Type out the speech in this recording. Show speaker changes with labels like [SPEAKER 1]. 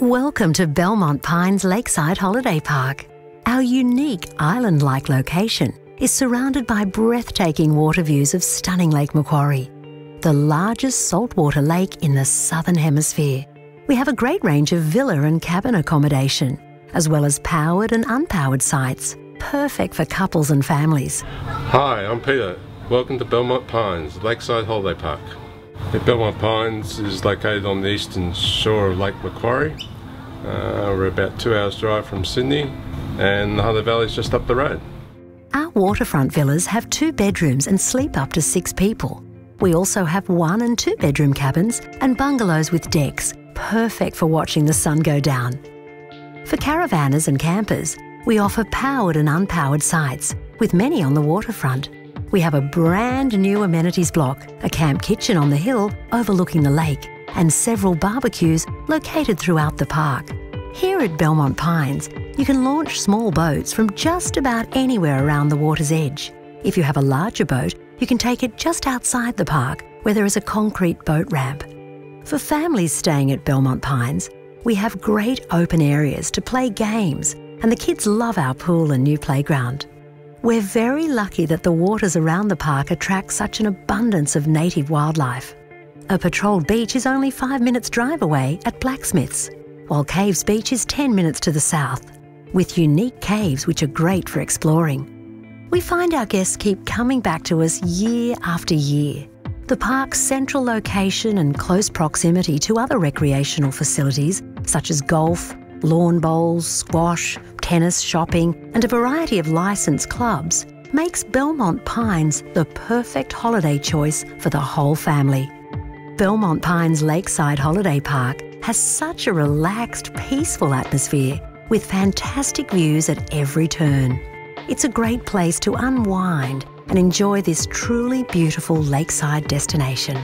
[SPEAKER 1] Welcome to Belmont Pines Lakeside Holiday Park. Our unique island like location is surrounded by breathtaking water views of stunning Lake Macquarie, the largest saltwater lake in the Southern Hemisphere. We have a great range of villa and cabin accommodation, as well as powered and unpowered sites, perfect for couples and families.
[SPEAKER 2] Hi, I'm Peter. Welcome to Belmont Pines, Lakeside Holiday Park. The Belmont Pines is located on the eastern shore of Lake Macquarie. Uh, we're about two hours drive from Sydney and the Hunter Valley is just up the road.
[SPEAKER 1] Our waterfront villas have two bedrooms and sleep up to six people. We also have one and two bedroom cabins and bungalows with decks, perfect for watching the sun go down. For caravanners and campers, we offer powered and unpowered sites, with many on the waterfront. We have a brand new amenities block, a camp kitchen on the hill overlooking the lake, and several barbecues located throughout the park. Here at Belmont Pines, you can launch small boats from just about anywhere around the water's edge. If you have a larger boat, you can take it just outside the park where there is a concrete boat ramp. For families staying at Belmont Pines, we have great open areas to play games, and the kids love our pool and new playground. We're very lucky that the waters around the park attract such an abundance of native wildlife. A patrolled beach is only five minutes drive away at Blacksmiths, while Caves Beach is 10 minutes to the south, with unique caves which are great for exploring. We find our guests keep coming back to us year after year. The park's central location and close proximity to other recreational facilities such as golf, lawn bowls, squash, tennis, shopping, and a variety of licensed clubs makes Belmont Pines the perfect holiday choice for the whole family. Belmont Pines Lakeside Holiday Park has such a relaxed, peaceful atmosphere with fantastic views at every turn. It's a great place to unwind and enjoy this truly beautiful lakeside destination.